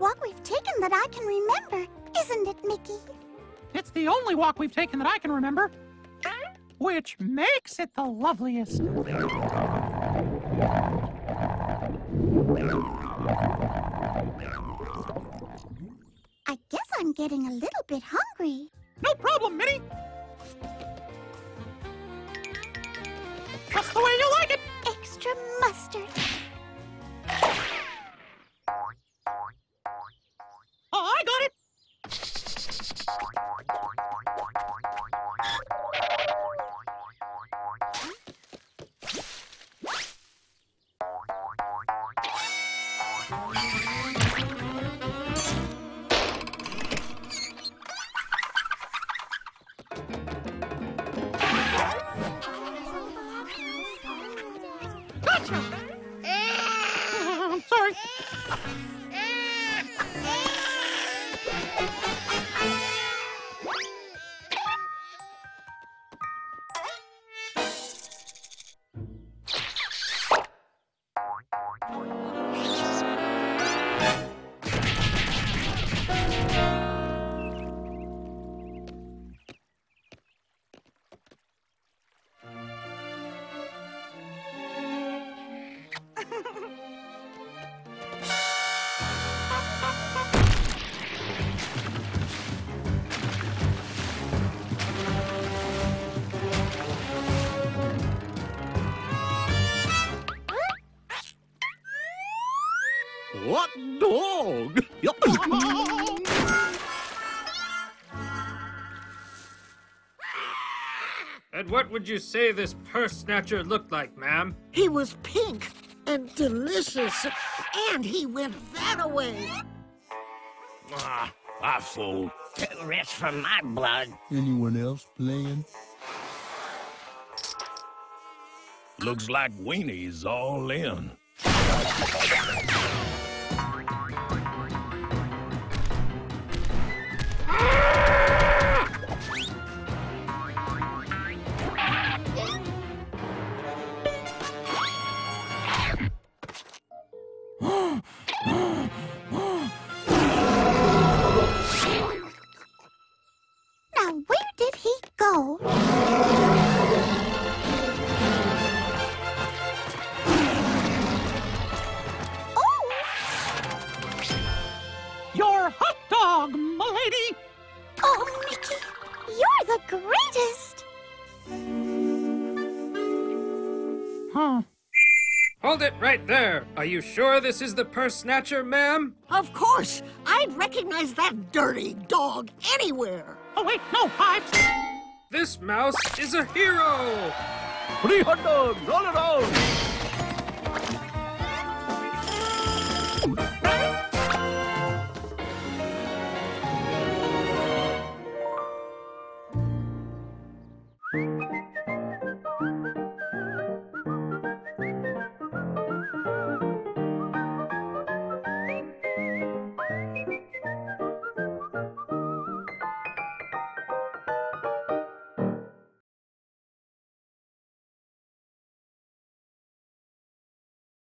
one that I can remember, isn't it, Mickey? It's the only walk we've taken that I can remember. Which makes it the loveliest. I guess I'm getting a little bit hungry. No problem, Minnie. That's the way you like it. Extra mustard. I'm sorry. What dog? And what would you say this purse snatcher looked like, ma'am? He was pink and delicious, and he went that away. ah, I fool. Too rich for my blood. Anyone else playing? Looks like Weenie's all in. dog! Oh, Mickey, you're the greatest! Huh. Hold it right there! Are you sure this is the purse snatcher, ma'am? Of course! I'd recognize that dirty dog anywhere! Oh, wait, no, I've... This mouse is a hero! Three hot dogs all around!